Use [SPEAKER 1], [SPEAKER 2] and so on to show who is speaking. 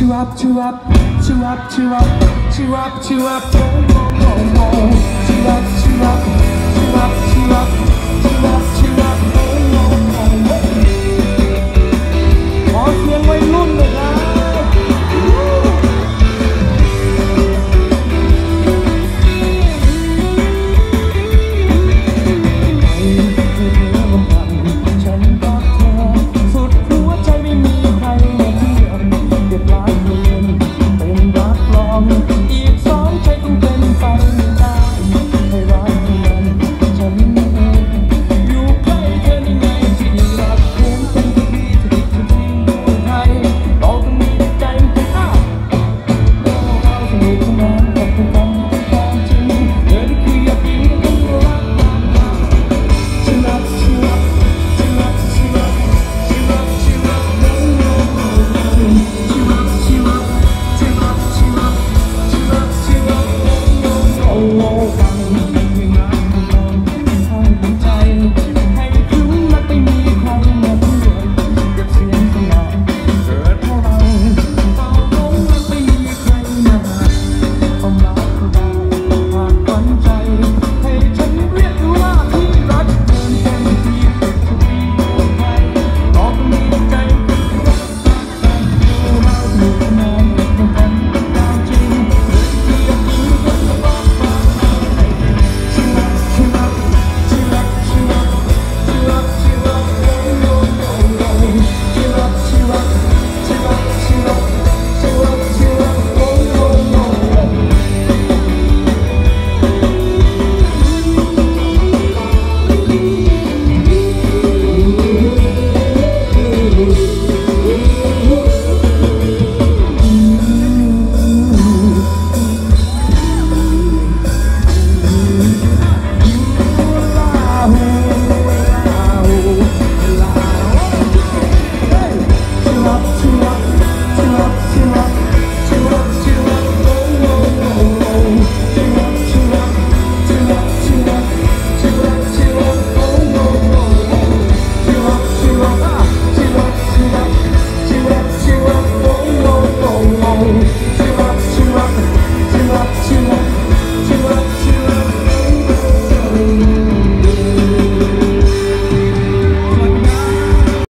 [SPEAKER 1] chew up, chew up, chew up, chew up, chew up, chew up, 光明